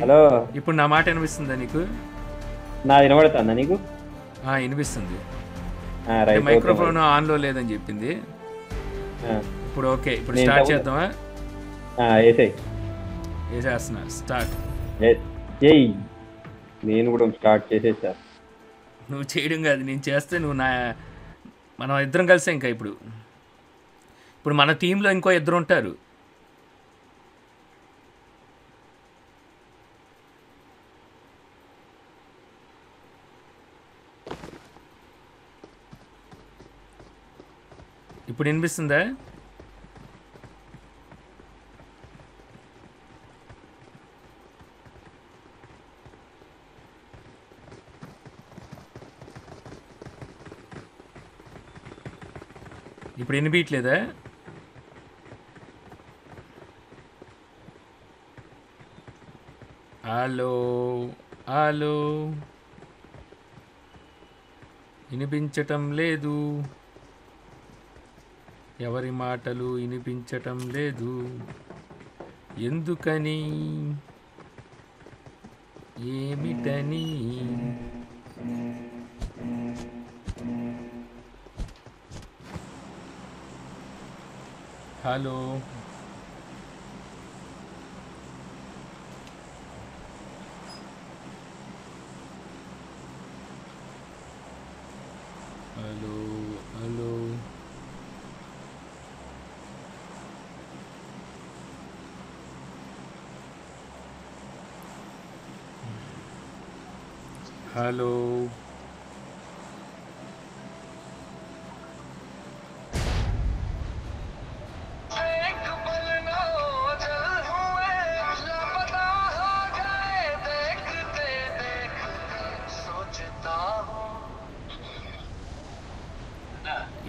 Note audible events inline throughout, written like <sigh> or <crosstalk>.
Hello. ఇప్పుడు నా మాట వినిపిస్తుందా నీకు? నా వినబడుతుందా నీకు? ఆ, వినిపిస్తుంది. మైక్రోఫోన్ ఆన్లో లేదని చెప్పింది. ఇప్పుడు ఓకే ఇప్పుడు స్టార్ట్ చేద్దామా? చేస్తున్నా స్టార్ట్. ఏ- నేను కూడా స్టార్ట్ చేసేసా. నువ్వు చేయడం కాదు నేను చేస్తే నువ్వు నా మనం ఇద్దరం కలిసే ఇంకా ఇప్పుడు. ఇప్పుడు మన టీంలో ఇంకో ఇద్దరు ఉంటారు. ఇప్పుడు వినిపిస్తుందా? ఇప్పుడు వినిపించలేదా హలో హలో. వినిపించటం లేదు. ఎవరి మాటలు వినిపించటం లేదు. ఎందుకని? ఏమిటని? హలో. హలో. हूँ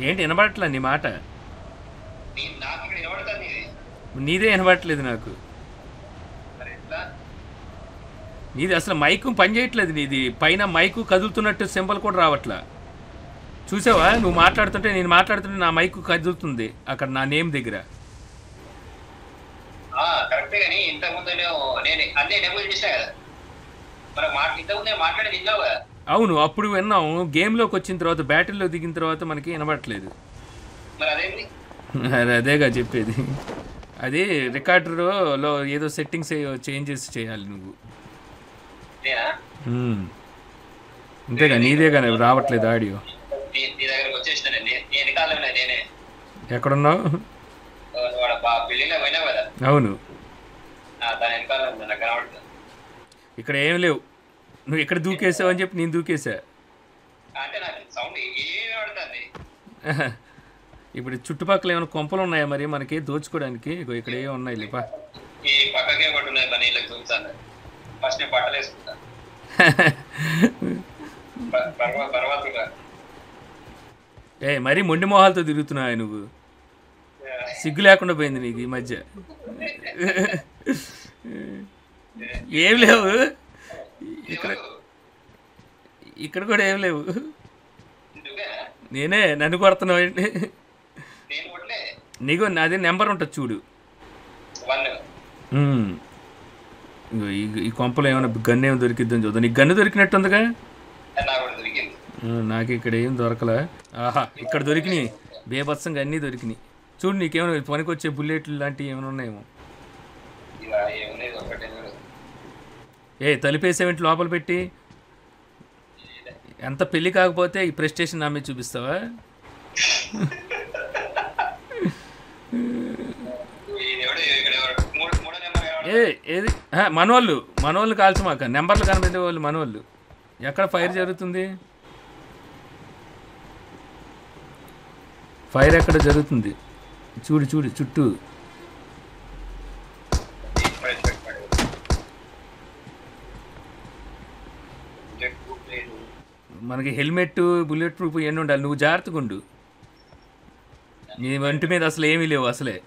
ఏంటి వినబడట్లే నీ మాట? నీ- నాకు ఇక్కడ వినబడుతుంది ఇది నీదే వినబడట్లేదు నాకు మరి ఎట్లా నీది అసలు మైకు పని చేయట్లేదు నీది. పైన మైకు కదులుతున్నట్టు సింబల్ కూడా రావట్లా. చూసావా? నువ్వు మాట్లాడుతుంటే నేను మాట్లాడుతుంటే నా మైకు కదులుతుంది అక్కడ నా నేమ్ దగ్గర. ఆ, కరెక్టే కానీ ఇంతకుముందు నేను నేను అన్నీ ఎనేబుల్ చేసా కదా. మరి మాట ఇంతకుముందు నేను మాట్లాడి విన్నావు? కదా అవును అప్పుడు విన్నాము గేమ్లోకి వచ్చిన తర్వాత బ్యాటరీలో దిగిన తర్వాత మనకి వినబడట్లేదు. మరి అదేగా చెప్పేది. అది రికార్డర్లో ఏదో సెట్టింగ్స్ చేంజెస్ చేయాలి నువ్వు. అంతేగా నీదేగా రావట్లేదు ఆడియో. నీ దగ్గరకు వచ్చేసిన నేను నేనే. ఎక్కడున్నావు? అవును. ఇక్కడ ఏం లేవు. నువ్వు ఎక్కడ దూకేసావు అని చెప్పి నేను దూకేసా. ఏమి ఇప్పుడు చుట్టుపక్కల ఏమైనా కొంపలు ఉన్నాయా మరి? మనకి దోచుకోవడానికి. ఇక్కడ ఏ ఉన్నాయి లేపా. ఫస్ట్ నేను బట్టలు వేసుకుంటాను <laughs> పర్వాతుగా ఏ మరీ మొండి మొహాలతో తిరుగుతున్నావు నువ్వు. సిగ్గు లేకుండా పోయింది నీకు ఈ మధ్య. ఏం. లేవు. ఇక్కడ ఇక్కడ కూడా ఏం లేవు. నేనే నన్ను కొడుతున్నావు కొట్లే నీకు నాది నెంబర్ ఉంటుంది చూడు. ఈ- ఈ కొంపలో ఏమైనా గన్ను ఏమైనా దొరికిద్దని చూద్దాం. నీకు గన్ను దొరికినట్టుందిగా? నాకు ఇక్కడ ఏం దొరకలా. ఆహా ఇక్కడ దొరికినాయి. బేబత్సంగా అన్నీ దొరికినాయి. చూడు నీకేమైనా పనికొచ్చే బుల్లెట్లు లాంటివి ఏమైనా ఉన్నాయేమో. ఏ తలుపేసేమిటి లోపల పెట్టి? ఎంత పెళ్ళి కాకపోతే ఈ ప్రెస్టేషన్ నా మీద చూపిస్తావా? <laughs> ఏ ఏది? మనోళ్ళు. మనోళ్ళు కాల్చు మాకు. నెంబర్లు కనిపించే వాళ్ళు మనోళ్ళు. ఎక్కడ ఫైర్ జరుగుతుంది? ఫైర్ ఎక్కడ జరుగుతుంది? చూడు చూడు చుట్టూ. మనకి హెల్మెట్ బుల్లెట్ ప్రూఫ్ ఇవన్నీ ఉండాలి. నువ్వు జాగ్రత్తగా ఉండు. నీ వంటి మీద అసలు ఏమీ లేవు అసలే.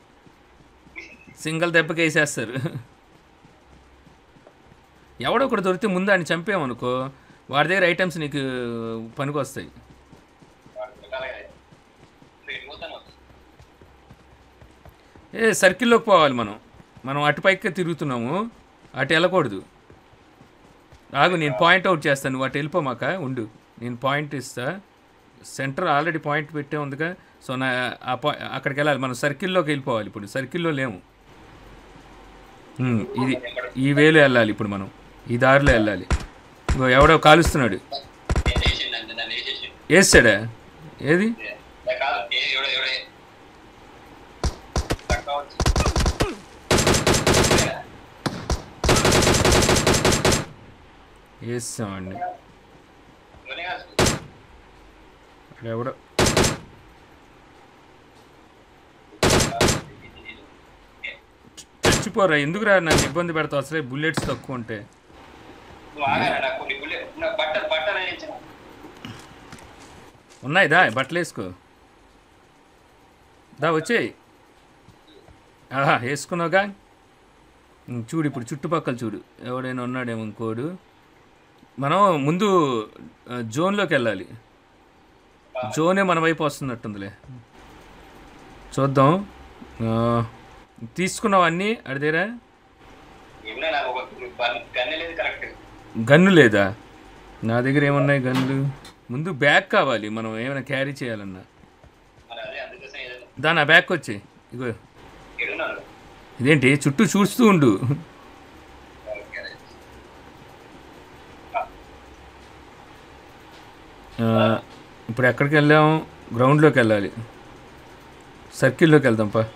సింగిల్ దెబ్బకి వేసేస్తారు ఎవడో ఒకటి దొరికితే ముందు ఆయన చంపేమనుకో వాడి దగ్గర ఐటమ్స్ నీకు పనికి వస్తాయి ఏ సర్కిల్లోకి పోవాలి మనం. మనం అటుపైకే తిరుగుతున్నాము అటు వెళ్ళకూడదు. ఆగు నేను పాయింట్ అవుట్ చేస్తాను వాటి అటు వెళ్ళిపోమాక ఉండు. నేను పాయింట్ ఇస్తా. సెంటర్ ఆల్రెడీ పాయింట్ పెట్టే ఉందిగా. సో నా ఆ పా అక్కడికి వెళ్ళాలి. మనం సర్కిల్లోకి వెళ్ళిపోవాలి ఇప్పుడు. సర్కిల్లో లేము. ఇది ఈ వేలు వెళ్ళాలి ఇప్పుడు మనం. ఈ దారిలో వెళ్ళాలి. ఇంకో ఎవడో కాలుస్తున్నాడు. నేను వేసాడా ఏది? వేస్తామండి ఎవడో ఎవడే. చచ్చిపోరా ఎందుకురా నన్ను ఇబ్బంది పెడతావు? అసలే బుల్లెట్స్ తక్కువ ఉంటే. ఉన్నాయి దా బట్టలు వేసుకో. దా వచ్చేయి. ఆహా వేసుకున్నావుగా చూడు ఇప్పుడు చుట్టుపక్కల చూడు. ఎవడైనా ఉన్నాడేమో ఇంకోడు. మనం ముందు జోన్లోకి వెళ్ళాలి. జోనే మన వైపు వస్తున్నట్టుందిలే. చూద్దాం. ఆ, తీసుకున్నావు అన్నీ అడిదేరా గన్ను లేదా? నా దగ్గర ఏమున్నాయి గన్నులు? ముందు బ్యాగ్ కావాలి మనం ఏమైనా క్యారీ చేయాలన్నా. దాని ఆ బ్యాగ్ వచ్చి ఇగో. ఇదేంటి? చుట్టూ చూస్తూ ఉండు. ఇప్పుడు ఎక్కడికి వెళ్ళాం? గ్రౌండ్లోకి వెళ్ళాలి. సర్కిల్లోకి వెళ్దాంపా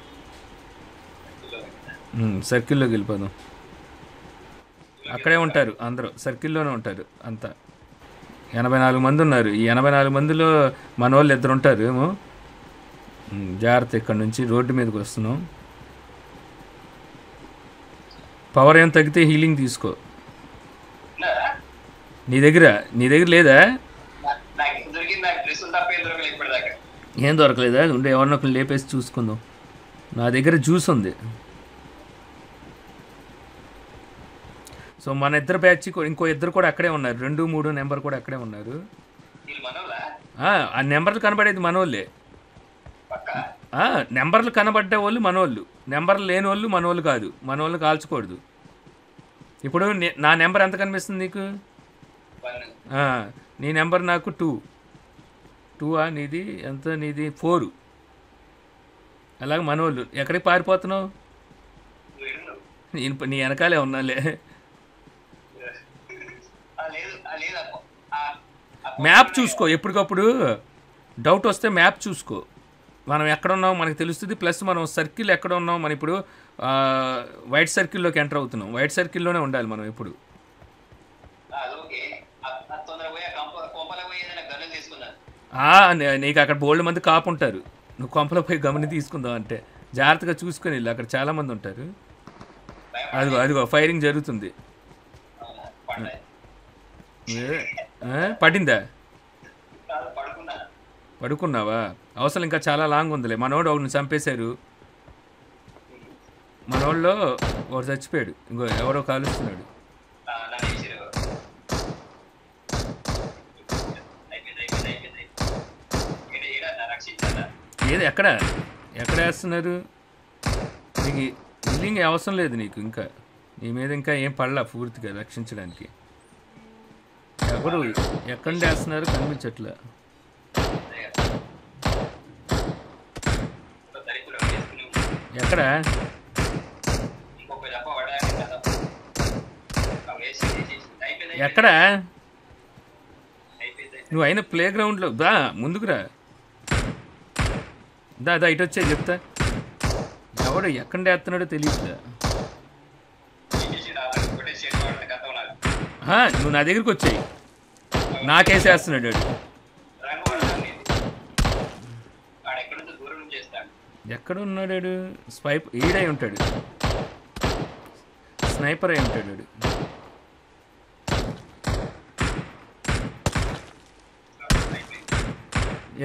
సర్కిల్లోకి వెళ్ళిపోదాం. అక్కడే ఉంటారు అందరూ. సర్కిల్లోనే ఉంటారు అంతా. ఎనభై నాలుగు మంది ఉన్నారు. ఈ ఎనభై నాలుగు మందిలో మన వాళ్ళు ఇద్దరు ఉంటారు. ఏమో? జాగ్రత్త ఇక్కడ నుంచి రోడ్డు మీదకి వస్తున్నాం. పవర్ ఏం తగ్గితే హీలింగ్ తీసుకో. నీ దగ్గర నీ దగ్గర లేదా? ఏం దొరకలేదా? ఉండే ఎవరినొకరు ఒకరిని లేపేసి చూసుకుందాం. నా దగ్గర జ్యూస్ ఉంది. సో మన ఇద్దరు బ్యాచ్ ఇంకో ఇద్దరు కూడా అక్కడే ఉన్నారు. రెండు మూడు నెంబర్ కూడా అక్కడే ఉన్నారు. ఆ, నెంబర్లు కనబడేది మనోళ్ళే. నెంబర్లు కనబడ్డే వాళ్ళు మనోళ్ళు. నెంబర్లు లేని వాళ్ళు మనోళ్ళు కాదు. మనోళ్ళు కాల్చకూడదు ఇప్పుడు నే- నెంబర్ ఎంత కనిపిస్తుంది నీకు? నీ నెంబర్ నాకు టూ. టూ ఆ నీది? ఎంత నీది? ఫోరు. అలాగే మనోళ్ళు. ఎక్కడికి పారిపోతున్నావు? నేను నీ వెనకాలే ఉన్నాలే ఆ, లేదు ఆ, లేదు అప్ప. ఆ, ఆ మ్యాప్ చూసుకో ఎప్పటికప్పుడు డౌట్ వస్తే మ్యాప్ చూసుకో. మనం ఎక్కడ ఉన్నాం మనకు తెలుస్తుంది ప్లస్ మనం సర్కిల్ ఎక్కడ ఉన్నాం మనం ఇప్పుడు వైట్ సర్కిల్లోకి ఎంటర్ అవుతున్నాం. వైట్ సర్కిల్లోనే ఉండాలి మనం నే- నీకు అక్కడ బోల్డ్ మంది కాపు ఉంటారు నువ్వు కొంపలో పోయి గమని తీసుకుందాం అంటే జాగ్రత్తగా చూసుకొని వెళ్ళు. అక్కడ చాలా మంది ఉంటారు. అదిగో అదిగో ఫైరింగ్ జరుగుతుంది. పడిందా? పడుకున్నావా? అవసరం ఇంకా చాలా లాంగ్ ఉందిలే. మనోడు ఒకరిని చంపేశారు. మనోళ్ళు ఒకడు చచ్చిపోయాడు. ఇంకో ఎవరో కాలుస్తున్నాడు. ఏది ఎక్కడ? ఎక్కడ వేస్తున్నారు? నీకు బిల్డింగ్ అవసరం లేదు నీకు ఇంకా. నీ మీద ఇంకా ఏం పడలా పూర్తిగా రక్షించడానికి. ఎవరు ఎక్కడ వేస్తున్నారు కనిపించట్లే. ఎక్కడ? ఎక్కడ? నువ్వు అయిన ప్లే గ్రౌండ్లో దా ముందుకురా. దా దా ఇటు వచ్చే చెప్తా. ఎవడు ఎక్కడ వేస్తున్నాడో తెలియట్లే. నువ్వు నా దగ్గరికి వచ్చాయి. నాకేసేస్తున్నాడు వాడు ఎక్కడ ఉన్నాడు వాడు? స్పైప్ ఈడై ఉంటాడు స్నైపర్ అయి ఉంటాడు వాడు.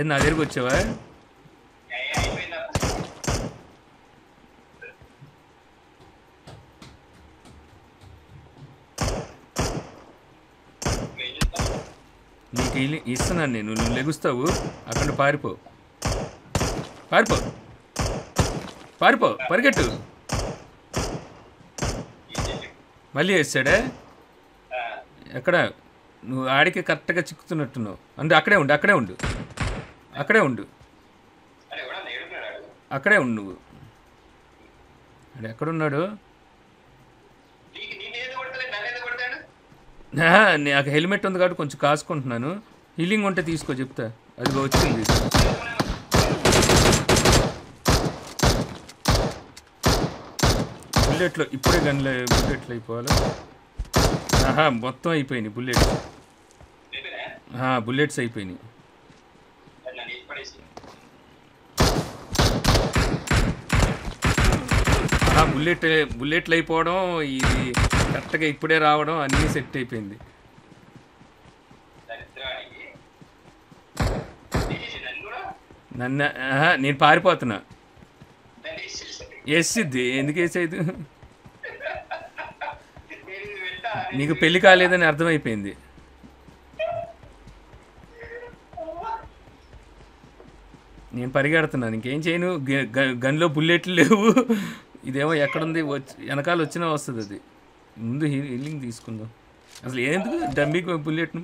నా దగ్గరికి వచ్చావా అయ్యా, అయిపోయింది అప్పుడు. ఏం చేస్తాం? నీకు ఇల్లి- ఇస్తున్నాను నేను. నువ్వు లెగుస్తావు. అక్కడ పారిపో. పారిపో. పారిపో. పరిగెట్టు. మళ్ళీ వేసాడే ఎక్కడ? నువ్వు ఆడికి కరెక్ట్గా చిక్కుతున్నట్టున్నావు. అంటే అక్కడే ఉండు అక్కడే ఉండు. అక్కడే ఉండు. అక్కడే ఉండు నువ్వు. ఆడు ఎక్కడున్నాడు? నాకు హెల్మెట్ ఉంది కాబట్టి కొంచెం కాసుకుంటున్నాను. హీలింగ్ ఉంటే తీసుకో చెప్తా. అది వచ్చింది. బుల్లెట్లో ఇప్పుడే గన్లు బుల్లెట్లు అయిపోవాలి? ఆహా మొత్తం అయిపోయినాయి బుల్లెట్స్. బుల్లెట్స్ అయిపోయినాయి. బుల్లెట్ బుల్లెట్లు అయిపోవడం ఇది కరెక్ట్గా ఇప్పుడే రావడం అన్నీ సెట్ అయిపోయింది. నన్ను నేను పారిపోతున్నా. వేసిద్ది ఎందుకు వేసేది నీకు పెళ్ళి కాలేదని అర్థమైపోయింది. నేను పరిగెడుతున్నాను. ఇంకేం చేయను? గన్లో బుల్లెట్లు లేవు. ఇదేమో ఎక్కడుంది? వచ్చి వెనకాల వచ్చినా వస్తుంది అది. ముందు హీ- హీలింగ్ తీసుకుందాం. అసలు ఎందుకు డమ్మీ బుల్లెట్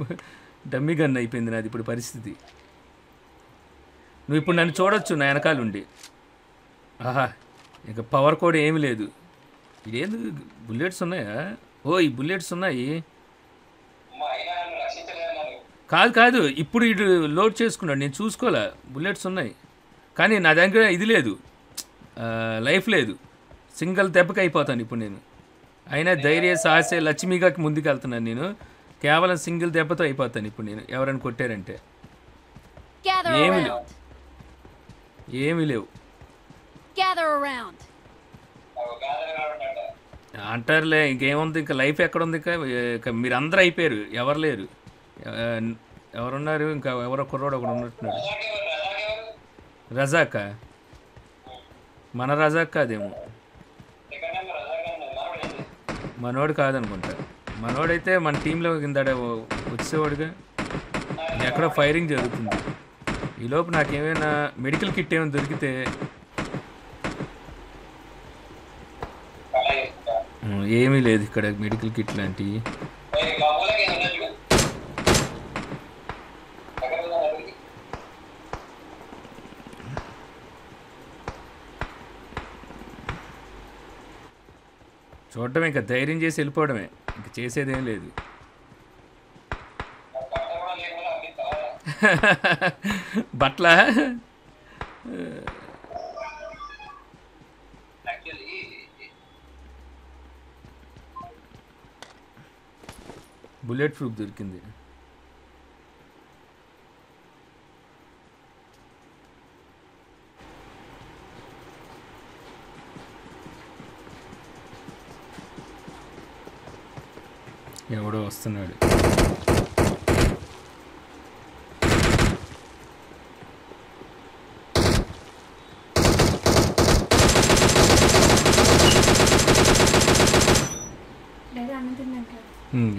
డమ్మీ గన్ అయిపోయింది నాది ఇప్పుడు పరిస్థితి. నువ్వు ఇప్పుడు నన్ను చూడొచ్చు నా వెనకాలండి. ఆహా ఇంకా పవర్ కోడ్ ఏమీ లేదు. ఇదేందు బుల్లెట్స్ ఉన్నాయా? ఓ ఈ బుల్లెట్స్ ఉన్నాయి. కాదు కాదు ఇప్పుడు ఇటు లోడ్ చేసుకున్నాడు నేను చూసుకోలే బుల్లెట్స్ ఉన్నాయి. కానీ నా దగ్గర ఇది లేదు. లైఫ్ లేదు. సింగిల్ దెబ్బకి అయిపోతాను ఇప్పుడు నేను. అయినా ధైర్య సాహసే లక్ష్మిగా ముందుకు వెళ్తున్నాను నేను. కేవలం సింగిల్ దెబ్బతో అయిపోతాను ఇప్పుడు నేను. ఎవరైనా కొట్టారంటే. ఏమి around. ఏమీ లేవు. అంటారులే ఇంకేముంది? ఇంకా లైఫ్ ఎక్కడుంది? ఇంకా ఇక మీరు అందరూ అయిపోయారు. ఎవరు లేరు. ఎవరున్నారు? ఇంకా ఎవరో కుర్రోడు ఒకడు ఉన్నట్టున్నాడు. రజాక? మన రజాక్ కాదేమో. మనోడు కాదనుకుంటా. మనోడైతే మన టీంలో కింద వచ్చేవాడుగా. ఎక్కడో ఫైరింగ్ జరుగుతుంది. ఈలోపు నాకేమైనా మెడికల్ కిట్ ఏమైనా దొరికితే ఏమీ లేదు ఇక్కడ మెడికల్ కిట్ లాంటివి మరి మా ఊళ్ళకి ఏదో ఉన్నది చూడు ఎక్కడ ఉందా అక్కడికి చూడటం ఇంకా ధైర్యం చేసి వెళ్ళిపోవడమే. ఇంకా చేసేదేం లేదు. బట్ల? బుల్లెట్ ప్రూఫ్ దొరికింది. ఎవడో వస్తున్నాడు.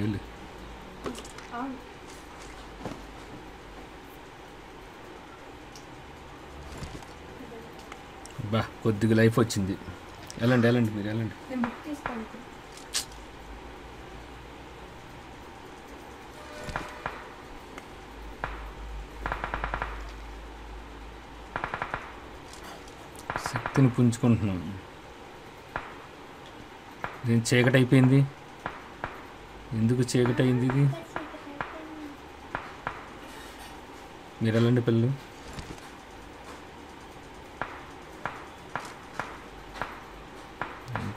వెళ్ళు. బా కొద్దిగా లైఫ్ వచ్చింది. వెళ్ళండి వెళ్ళండి మీరు వెళ్ళండి నేను బుక్ తీసుకోవాలి శక్తిని పుంజుకుంటున్నాం. నేను చీకటి అయిపోయింది ఎందుకు చీకటి అయింది ఇది? మీరు వెళ్ళండి పిల్లలు.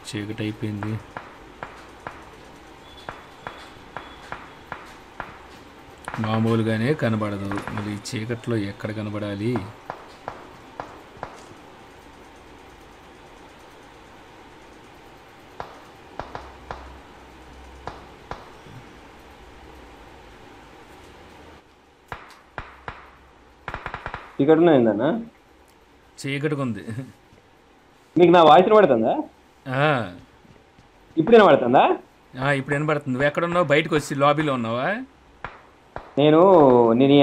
చీకటి అయిపోయింది మామూలుగానే కనబడదు. మళ్ళీ చీకట్లో ఎక్కడ కనబడాలి? ఇక్కడ ఉన్నది చీకటిగా ఉంది మీకు నా వాయిస్ వినబడుతుందా? ఇప్పుడు వినబడుతుందా? ఇప్పుడు వినబడుతుంది. ఎక్కడ ఉన్నావు బయటకు వచ్చి లాబీలో ఉన్నావా? నేను నేను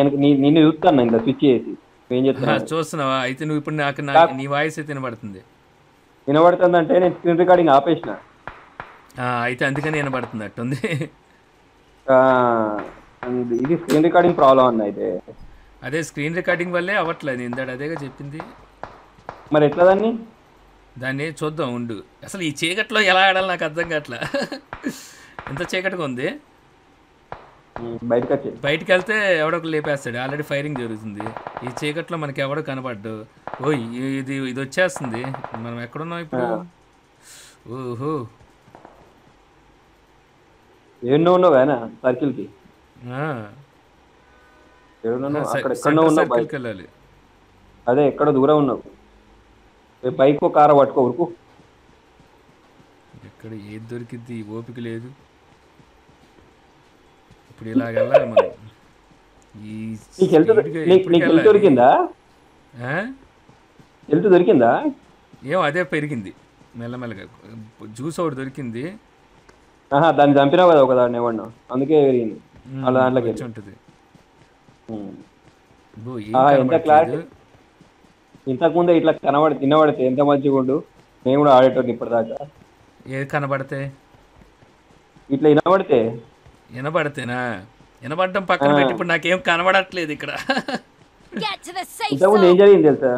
నిన్ను చూస్తాను ఇంకా స్విచ్ చేసి. ఏం చెప్తున్నా చూస్తున్నావా? అయితే నువ్వు ఇప్పుడు నాకు నా నీ వాయిస్ అయితే వినబడుతుంది. వినబడుతుందంటే నేను స్క్రీన్ రికార్డింగ్ ఆపేసిన. అయితే అందుకని వినబడుతుంది అట్టుంది ఇది స్క్రీన్ రికార్డింగ్ ప్రాబ్లం అన్న అయితే. అదే స్క్రీన్ రికార్డింగ్ వల్లే అవ్వట్లేదు ఇందాడు అదేగా చెప్పింది. మరి ఎట్లా దాన్ని? దాన్ని చూద్దాం ఉండు. అసలు ఈ చీకట్లో ఎలా ఆడాలి నాకు అర్థం కావట్లా. ఎంత చీకటిగా ఉంది? బయటకు వెళ్తే ఎవడొక లేపేస్తాడు. ఆల్రెడీ ఫైరింగ్ జరుగుతుంది. ఈ చీకట్లో మనకి ఎవడో కనపడ్డు. ఓయ్ ఇ- ఇది ఇది వచ్చేస్తుంది. మనం ఎక్కడున్నాం ఇప్పుడు? ఓహో. ఎన్నో ఉన్నావు సర్కిల్కి? అక్కడ ఎక్కడో ఉన్నావు వెళ్ళాలి అదే ఎక్కడ దూరం ఉన్నావు? బైక్ కార పట్టుకో ఉరుకు ఎక్కడ ఏది దొరికిద్ది ఓపిక లేదు. ఇప్పుడు మనం. ఈ నీకు వెళ్ళాలి? దొరికిందా? హెల్త్ దొరికిందా? ఏం అదే పెరిగింది. మెల్లమెల్లగా. జ్యూస్ ఒకటి దొరికింది. ఆహా దాన్ని చంపినావు కదా ఒక దాన్ని ఎవరినో. అందుకే పెరిగింది. అలా వెళ్ళి. ఉంటుంది. ఎంత కనబడట్లేదు. క్లారిటీ? ఇంతకుముందే ఇట్లా కనబడి తినబడితే ఎంత మంచిగా ఉండు? నేను కూడా ఆడేటోని ఇప్పటిదాకా. ఏది కనబడితే? ఇట్లా వినబడితే? వినబడితేనా? వినబడటం పక్కన పెట్టి ఇప్పుడు నాకేం కనబడట్లేదు ఇక్కడ. ఇంతకుముందు ఏం. జరిగింది తెలుసా.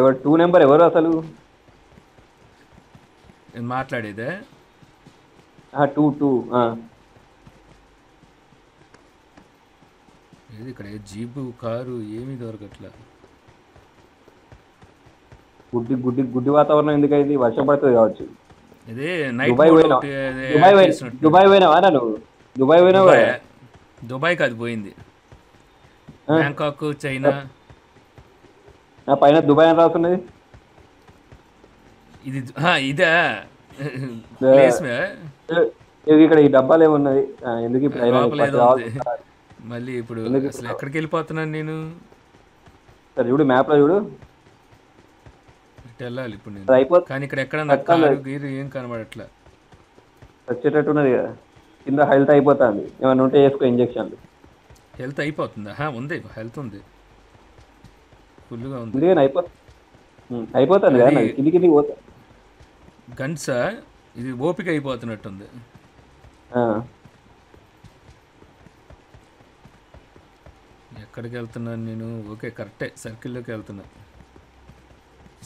ఎవరు టూ నెంబర్ ఎవరు అసలు? నేను మాట్లాడేదే? టూ టూ ఏది ఇక్కడ జీపు కారు ఏమీ దొరకట్లా. గుడ్డి గుడ్డి గుడ్డి వాతావరణం ఎందుకైంది? వర్షం పడుతుంది కావచ్చు. ఇదే నైట్ దుబాయ్ పోయినా దుబాయ్ పోయినావా నువ్వు? దుబాయ్ పోయినావు? దుబాయ్ కదా? పోయింది. Bangkok China. ఆ పైన దుబాయ్ అని రాస్తున్నది ఇది ఇదా? ప్లేస్ ఇక్కడ ఈ డబ్బాలు ఏమున్నది ఆ, ఎందుకు ఇప్పుడు మళ్ళీ ఇప్పుడు అసలు ఎక్కడికి వెళ్ళిపోతున్నాను నేను? సరే చూడు మ్యాప్లో చూడు. ఇటు వెళ్ళాలి ఇప్పుడు నేను. కానీ ఇక్కడ ఎక్కడ నాకు పక్కన కారు గీరు ఏం కనబడట్లా? వచ్చేటట్టు ఉన్నది కదా. కింద హెల్త్ అయిపోతుంది. ఏమైనా ఉంటే వేసుకో ఇంజక్షన్లు హెల్త్ అయిపోతుందా? హా, ఉంది. హెల్త్ ఉంది. ఫుల్గా ఉంది. అయిపోతుంది కదా కింది పోతా. గన్సా ఇది ఓపిక అయిపోతున్నట్టుంది. ఎక్కడికి వెళ్తున్నాను నేను? ఓకే కరెక్టే. సర్కిల్లోకి వెళ్తున్నా.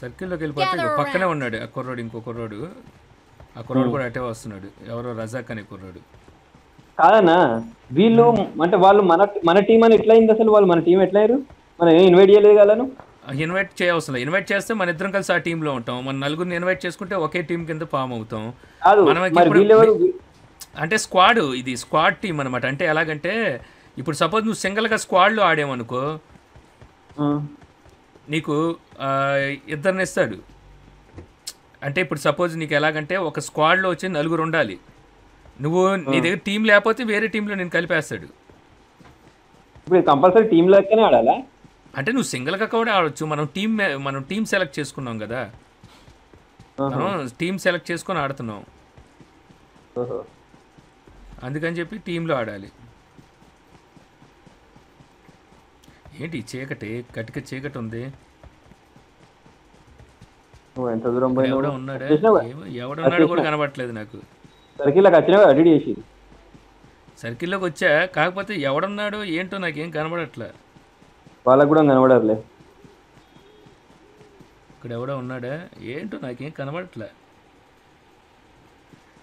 సర్కిల్లోకి వెళ్ళిపోతే పక్కనే ఉన్నాడు ఆ కుర్రోడు ఇంకో కుర్రోడు. ఆ కుర్రోడు కూడా అటే వస్తున్నాడు. ఎవరో రజాక్ అనే కుర్రోడు. కాదన్నా వీళ్ళు అంటే వాళ్ళు మన మన టీం అని ఎట్లా అయింది అసలు? వాళ్ళు మన టీం ఎట్లా అయ్యారు మనం ఏం ఇన్వైట్ చేయలేదు కదా ఇన్వైట్ చేయవసరం. ఇన్వైట్ చేస్తే మన ఇద్దరం కలిసి ఆ టీంలో ఉంటాం. మన నలుగురిని ఇన్వైట్ చేసుకుంటే ఒకే టీం కింద ఫామ్ అవుతాం. అంటే స్క్వాడ్ ఇది స్క్వాడ్ టీం అనమాట అంటే ఎలాగంటే ఇప్పుడు సపోజ్ నువ్వు సింగిల్గా స్క్వాడ్లో ఆడేవనుకో ఆ, నీకు ఇద్దరిని ఇస్తాడు. అంటే ఇప్పుడు సపోజ్ నీకు ఎలాగంటే ఒక స్క్వాడ్లో వచ్చి నలుగురు ఉండాలి. నువ్వు నీ దగ్గర టీం లేకపోతే వేరే టీంలో నేను కలిపేస్తాడు. ఇప్పుడు కంపల్సరీ టీం లెక్కనే ఆడాలా? అంటే నువ్వు సింగిల్గా కూడా ఆడొచ్చు. మనం టీం మనం టీం సెలెక్ట్ చేసుకున్నాం కదా. మనం టీం సెలెక్ట్ చేసుకొని ఆడుతున్నాం. అందుకని చెప్పి టీంలో ఆడాలి. ఏంటి చీకటి? కటిక చీకటి ఉంది. నువ్వు ఎంత దూరం ఎవడో ఉన్నాడా? ఎవడున్నాడో కూడా కనబడట్లేదు నాకు. సర్కిల్లోకి చేసి సర్కిల్లోకి వచ్చా? కాకపోతే ఎవడున్నాడో ఏంటో నాకేం కనబడట్లే. వాళ్ళకు కూడా కనబడరులే ఇక్కడ ఎవడో ఉన్నాడా? ఏంటో నాకేం కనబడట్లే.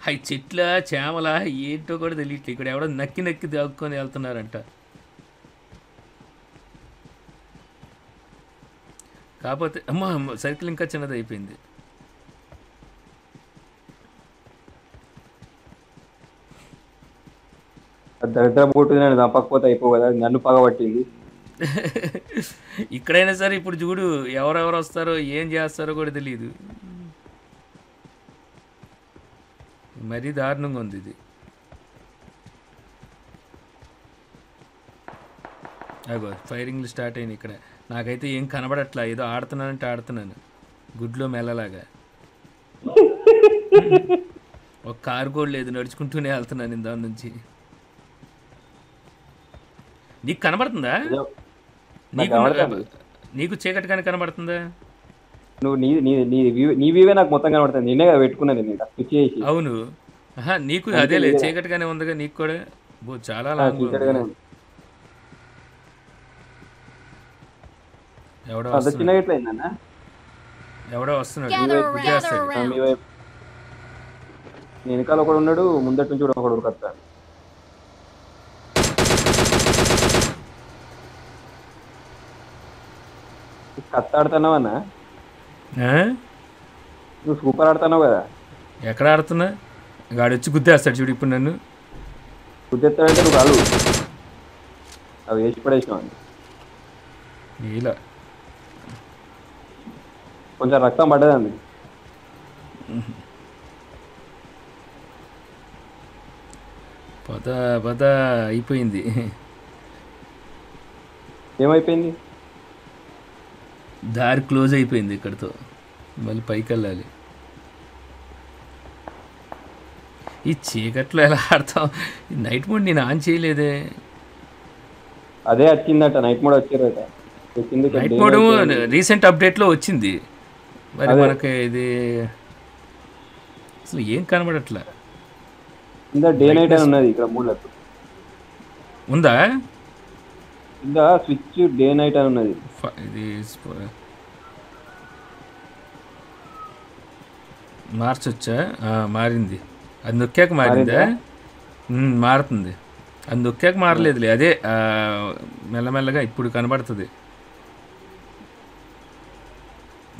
హై చెట్ల చేమల ఏంటో కూడా తెలియట్లే. ఇక్కడ ఎవడో నక్కి నక్కి దాక్కొని వెళ్తున్నారంట. కాకపోతే అమ్మా సర్కిల్ ఇంకా చిన్నది అయిపోయింది. ఆ దరిద్ర బోటు నేను చంపకపోతే అయిపో కదా నన్ను పగబట్టింది ఇక్కడైనా సరే ఇప్పుడు చూడు ఎవరెవరు వస్తారో ఏం చేస్తారో కూడా తెలియదు మరీ దారుణంగా ఉంది ఇది. అగో ఫైరింగ్లు స్టార్ట్ అయినాయి ఇక్కడ. నాకైతే ఏం కనబడట్లా ఏదో ఆడుతున్నానంటే ఆడుతున్నాను. గుడ్లో మెల్లలాగా. ఒక కారు కూడా లేదు నడుచుకుంటూనే వెళ్తున్నాను దాని నుంచి. నీకు కనబడుతుందా? నాకు. నీకు చీకటిగానే కనబడుతుందా? నువ్వు నీ నీ నీ నీ వీవే నాకు మొత్తం కనబడుతుంది. నిన్నే పెట్టుకున్నాను నేను ఇక్కడ స్విచ్ చేసి. అవును. నీకు అదే లేదు చీకటిగానే ఉందిగా నీకు కూడా. బో చాలా లాంగ్ చీకటిగానే ఉంది. ఎవడో చిన్నగా ఎట్లా అయిందన్న? ఎవడో వస్తున్నాడు. మీ. వైపు. నేను వెనకాల ఒకడు ఉన్నాడు ముందటి నుంచి కూడా ఒకడు ఉరకత్తాడు కత్త ఆడుతున్నావు అన్న? ఆ? నువ్వు సూపర్ ఆడుతున్నావు కదా. ఎక్కడ ఆడుతున్నా? గాడి వచ్చి గుద్దేస్తాడు చూడు ఇప్పుడు నన్ను. గుర్తెత్తాడంటే నువ్వు రాలు అవి వేసి పడేసినావు. అని ఇలా కొంచెం రక్తం పడ్డదండి. పద పద అయిపోయింది. ఏమైపోయింది? దారి క్లోజ్ అయిపోయింది ఇక్కడితో. మళ్ళీ పైకి వెళ్ళాలి. ఈ చీకట్లో ఎలా ఆడతాం? నైట్ మోడ్ నేను ఆన్ చేయలేదే. అదే వచ్చిందట నైట్ మోడ్ వచ్చారట నైట్ మోడ్. రీసెంట్ అప్డేట్లో వచ్చింది. మరి. మనకి ఇది అసలు ఏం కనబడట్లా. కింద డే నైట్ అని ఉన్నది ఇక్కడ మూలకు ఉందా? కింద స్విచ్ డే నైట్ అని ఉన్నది. ఇది మార్చొచ్చా? మారింది. అది నొక్కాక మారిందా? మారుతుంది. అది నొక్కాక మారలేదులే. అదే మెల్లమెల్లగా ఇప్పుడు కనబడుతుంది.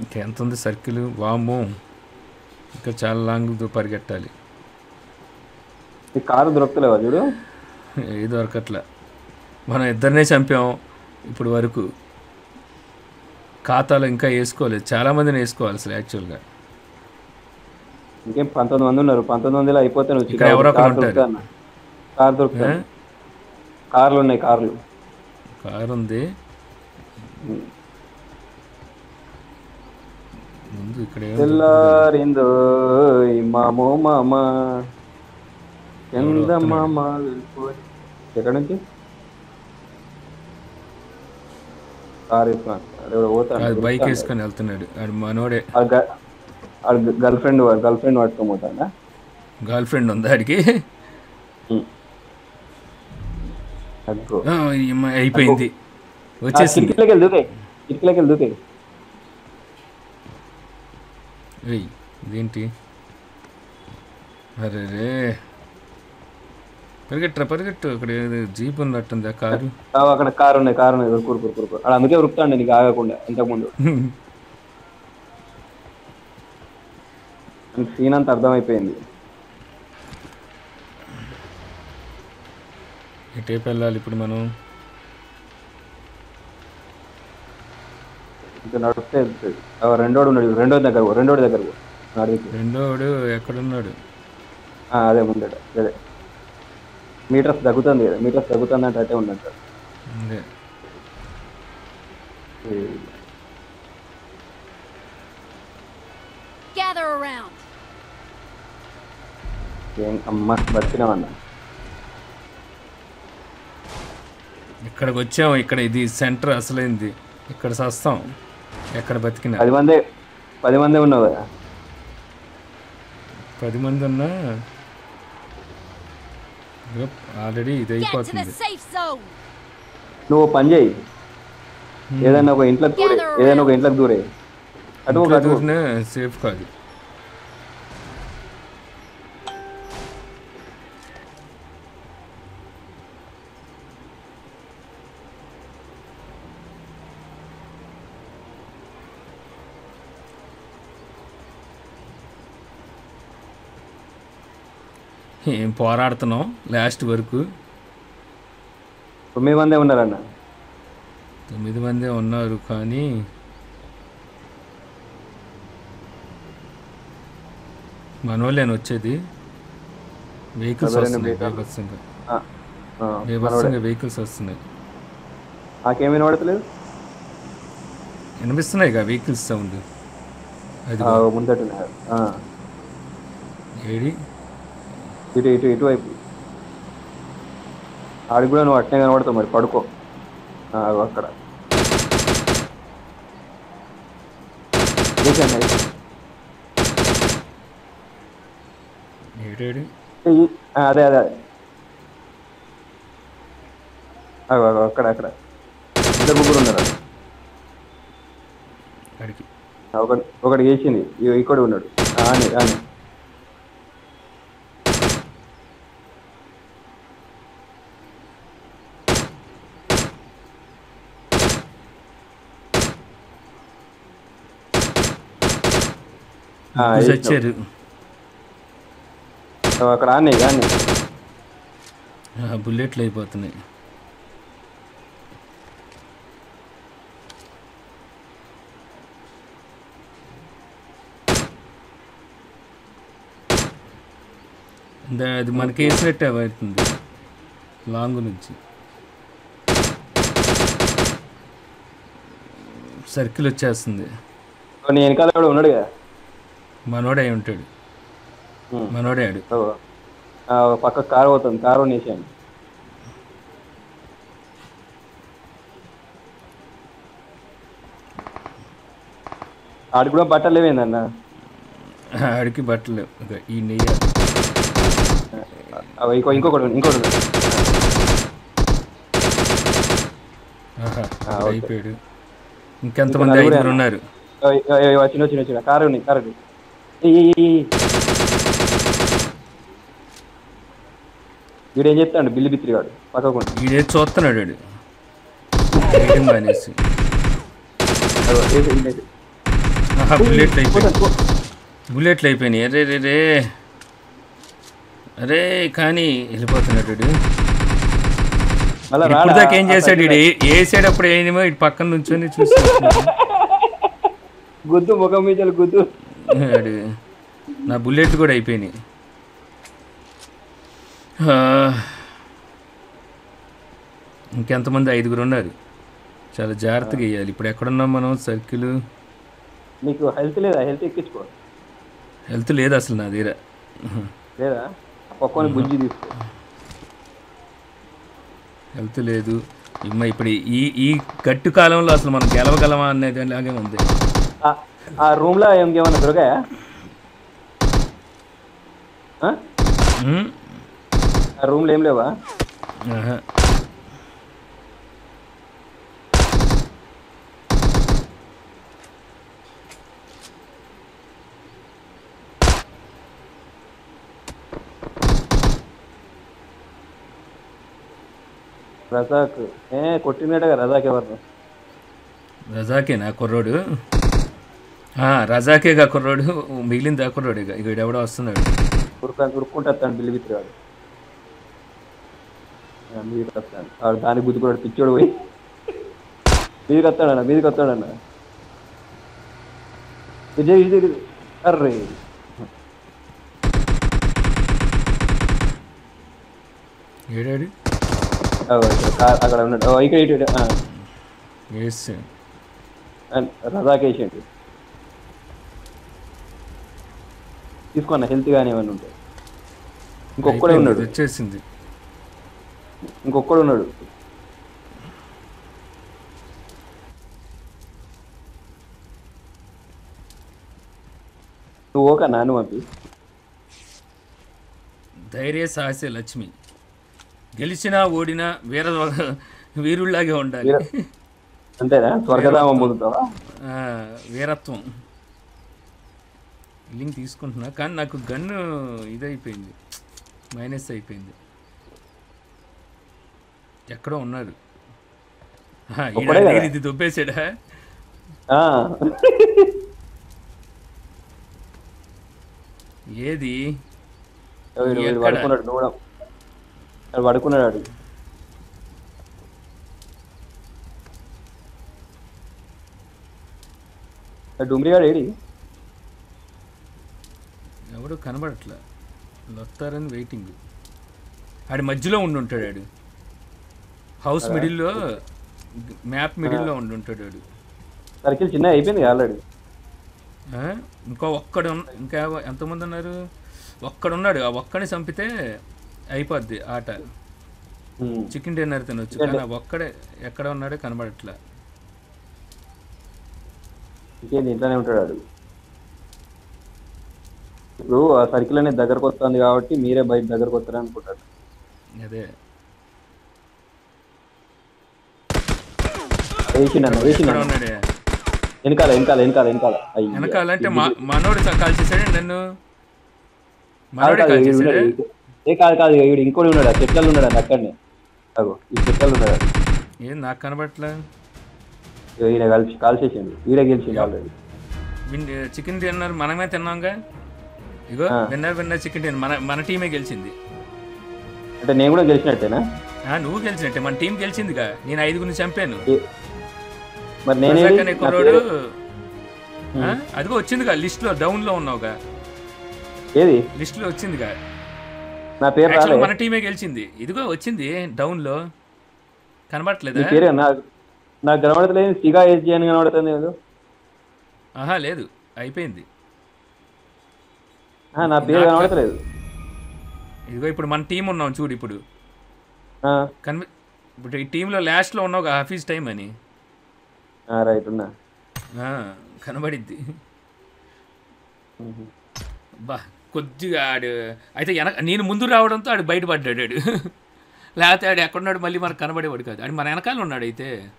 ఇంకెంత ఉంది సర్కిల్? వాము ఇంకా చాలా లాంగ్ పరిగెట్టాలి. ఈ కారు దొరకలేవా చూడు? ఏది దొరకట్లా. మనం ఇద్దరినే చంపాం ఇప్పుడు వరకు. ఖాతాలో ఇంకా వేసుకోలేదు. చాలా మందిని వేసుకోవాలి అసలు యాక్చువల్గా. ఇంకేం పంతొమ్మిది మంది ఉన్నారు? పంతొమ్మిది మందిలో అయిపోతే నువ్వు ఎవరో కార్ ఉంటారు. దొరుకుతా అన్న. కార్ దొరుకుతా కార్లు ఉన్నాయి కార్లు. కారు ఉంది ముందు ఇక్కడ ఏం తెల్లారిందో మామో మామ. చంద మామ వెళ్ళిపోయి ఎక్కడ నుంచి? బైక్ వేసుకొని వెళ్తున్నాడు. మనోడే. గర్ల్ ఫ్రెండ్ గర్ల్ ఫ్రెండ్ పట్టుకొని పోతాడా? గర్ల్ ఫ్రెండ్ ఉందా ఆడికి? అయిపోయింది. వచ్చేసింది. కిటికీలోకి వెళ్ళి దూకే కిటికీలోకి వెళ్ళి దూకే ఏయ్ ఇదేంటి? అరే రే పరిగెట్టరా పరిగెట్టు. అక్కడ ఏదో జీప్ ఉన్నట్టుంది ఆ కారు. అక్కడ కారు ఉన్నాయి కారు ఉన్నాయి కూరు కూరు కూరు అక్కడ అందుకే ఉరుకుతాండి నీకు ఆగకుండా ఇంతకుముందు. <laughs> సీన్ అంతా అర్థమైపోయింది. ఎటేపు వెళ్ళాలి ఇప్పుడు మనం? ఇంకా నడిస్తే వెళ్తుంది. ఆ, రెండోడు ఉన్నాడు. రెండో దగ్గర రెండోడి దగ్గర. నడిచి రెండోడు ఎక్కడున్నాడు? ఆ, అదే ముందట అదే. మీటర్స్ తగ్గుతుంది కదా మీటర్స్ తగ్గుతుంది అంటే అటే ఉన్నట్టు అదే Gather around. ఏం అమ్మ బతికినామన్న ఇక్కడికి వచ్చాము ఇక్కడ ఇది సెంటర్ అసలైంది? ఇక్కడ సస్తాం. ఎక్కడ బతికినా? పది మందే పది మందే ఉన్నావు కదా. పది మంది ఉన్నా? ఆల్రెడీ ఇది అయిపోతుంది. నువ్వు పని చేయి. ఏదైనా ఒక ఇంట్లోకి దూరే ఏదైనా ఒక ఇంట్లోకి దూరే. అటు ఒక ఇంట్లో అటు. దూరినా సేఫ్ కాదు ఏం పోరాడుతున్నాం లాస్ట్ వరకు. తొమ్మిది మందే ఉన్నారన్న. తొమ్మిది మందే ఉన్నారు కానీ మనోళ్ళేను వచ్చేది? వెహికల్స్ వస్తున్నాయి. బీభత్సంగా. బీభత్సంగా వెహికల్స్ వస్తున్నాయి. నాకేం వినబడతలేదు. వినిపిస్తున్నాయి కదా వెహికల్స్ సౌండ్ అది ముందట ఏడి? ఇటు ఇటు ఇటువైపు ఆడికి కూడా నువ్వు అట్నే కనబడతావు మరి పడుకో. అక్కడ. అదే అదే అదే. అగో, అగో, అక్కడ అక్కడ. ఇద్దరు ముగ్గురు ఉన్నారు ఒకటి ఒకటి వేసింది ఇక్కడ ఉన్నాడు. అని అని చచ్చారు అక్కడ ఆనే ఆ, బుల్లెట్లు అయిపోతున్నాయి. అది మనకి వేసినట్టే అవుతుంది. లాంగ్ నుంచి. సర్కిల్ వచ్చేస్తుంది. వెనకాల ఉన్నాడు కదా మనోడే ఉంటాడు. మనోడే ఆడు పక్క కారు పోతుంది. కారు వేసాను ఆడికి కూడా బట్టలు లేవేందన్న? ఆడికి బట్టలు ఈ నెయ్యి. ఇంకో ఇంకొకటి ఇంకోటి. అయిపోయాడు. ఇంకెంతమంది ఐదుగురు ఉన్నారు? వచ్చిన వచ్చిన వచ్చిన కారు ఉన్నాయి కారు. వీడు చెప్తాడు బిల్లి బిత్రి వాడు పక్కకుండా ఈడే చూస్తున్నాడు వాడు. ఆహా, బుల్లెట్లు పో. బుల్లెట్లు అయిపోయినాయి. అరే రే రే. అరే కానీ వెళ్ళిపోతున్నాడు వీడు. ఇప్పుడు? దాకా ఏం చేశాడు వీడు? వేసేటప్పుడు ఏమో ఇటు పక్కన నుంచొని చూసి. గుద్దు ముఖం మీద గుద్దు. వాడు నా బుల్లెట్లు కూడా అయిపోయినాయి. ఇంకెంతమంది? ఐదుగురు ఉన్నారు. చాలా జాగ్రత్తగా వేయాలి. ఇప్పుడు ఎక్కడున్నాం మనం? సర్కిల్? నీకు హెల్త్ లేదా? హెల్త్ ఎక్కించుకో. హెల్త్ లేదు అసలు నా దగ్గర. లేదా? పక్కన బుజ్జి తీసుకో. హెల్త్ లేదు. ఇప్పుడు ఈ ఈ గట్టు కాలంలో అసలు మనం గెలవగలమా? అనేది అలాగే ఉంది. ఆ- రూమ్లో ఇంకేమన్నా దొరికాయా? ఆ? రూమ్లో ఏం లేవా. రజాక్. ఏ కొట్టినట్టుగా రజాక్ ఎవరు రజాకేనా కుర్రోడు? రజాకేగా కుర్రోడు మిగిలింది ఆ కుర్రోడు ఇక. ఇక ఎవడో వస్తున్నాడు. ఉరుకా ఉరుక్కుంటాను బిల్లు బిత్తిరాడు మీదకి వస్తాను దానికి గుద్దుకున్నాడు పిచ్చోడు పోయి. మీదకి వస్తాడన్న మీదకి వస్తాడన్న విజయ్ విజయ్ అర్రే. ఏడాడు? అక్కడ ఉన్నాడు. ఇక్కడ ఇటు. వేస్ అండ్ తీసుకోన్న హెల్త్ కానీ ఏమైనా ఉంటాయి ఇంకొక్కడే ఉన్నాడు. వచ్చేసింది ఇంకొక్కడు ఉన్నాడు. నువ్వు ఓక నాన్న పంపి. ధైర్య సాహసే లక్ష్మి. గెలిచినా ఓడినా వీర వీరుల్లాగే ఉండాలి. అంతేనా? స్వర్గధామం పొందుతావా? వీరత్వం. లింక్ తీసుకుంటున్నా. కానీ నాకు గన్ను ఇదైపోయింది. మైనస్ అయిపోయింది. ఎక్కడో ఉన్నాడు. ఇది దొబ్బేసాడా. ఏది? పడుకున్నాడు డుమ్రిగాడు ఏడి? ఎవడు కనబడట్లా? వస్తారని వెయిటింగ్ ఆడి మధ్యలో ఉండి ఉంటాడు ఆడు హౌస్ మిడిల్లో మ్యాప్ మిడిల్లో ఉండి ఉంటాడు ఆడు. సర్కిల్ చిన్న అయిపోయింది ఆల్రెడీ? ఇంకో ఒక్కడు ఇంకా ఎంతమంది ఉన్నారు? ఒక్కడున్నాడు. ఆ ఒక్కడిని చంపితే అయిపోద్ది ఆట. చికెన్ డిన్నర్ తినొచ్చు. కానీ ఒక్కడే ఎక్కడ ఉన్నాడో కనబడట్లా. ఇంకేంది ఇంట్లోనే ఉంటాడు ఇప్పుడు ఆ సర్కిల్ అనేది దగ్గరకు వస్తుంది కాబట్టి మీరే బయట దగ్గరకు వస్తారు అనుకుంటారు. అదే. వేసిండన్న ఉన్నాడే వెనకాల వెనకాల వెనకాల వెనకాల. వెనకాలంటే మా మనోడు కాల్ చేశాడు నన్ను? మనోడే కాల్ చేశాడు. ఏ కాదు కాదు వీడు ఇంకోటి ఉన్నాడు ఆ చెట్లలో ఉన్నాడు అది అక్కడనే. అగో ఈ చెట్లలో ఉన్నాడు. ఏం నాకు కనబట్లా ఈయన కలిసి కాల్ చేసిండు. ఈడ గెలిచిండు ఆల్రెడీ చికెన్ డిన్నర్ మనమే తిన్నాంగా? ఇగో. విన్నర్ విన్నర్ చికెన్ డిన్నర్ మన మన టీమే గెలిచింది. అంటే నేను కూడా గెలిచినట్టేనా? ఆ, నువ్వు గెలిచినట్టే. మన టీం గెలిచిందిగా. నేను ఐదుగురిని చంపాను. మరి నేనే కుర్రోడు అదిగో వచ్చిందిగా లిస్ట్లో డౌన్లో ఉన్నావుగా. ఏది? లిస్ట్లో వచ్చిందిగా. నా పేరు మన టీమే గెలిచింది. ఇదిగో వచ్చింది డౌన్లో కనబడట్లేదా పేరు? నాకు కనబడతలేదు. సిగా ఏజ్ అని కనబడుతుంది ఆహా లేదు. అయిపోయింది. నా పేరు నాకు- కనబడతలేదు. ఇదిగో ఇప్పుడు మన టీం ఉన్నాం చూడు ఇప్పుడు. కన్వి ఇప్పుడు ఈ టీంలో లాస్ట్లో ఉన్నావు హఫీజ్ టైం అని. రైట్ ఉన్నా. ఆ, కనబడిద్ది. బా కొద్దిగా ఆడు అయితే వెనక నేను ముందు రావడంతో ఆడు బయటపడ్డాడు ఆడు. <laughs> లేకపోతే ఆడు ఎక్కడున్నాడు మళ్ళీ మనకు కనబడేవాడు కాదు. ఆడు మన వెనకాల ఉన్నాడు అయితే.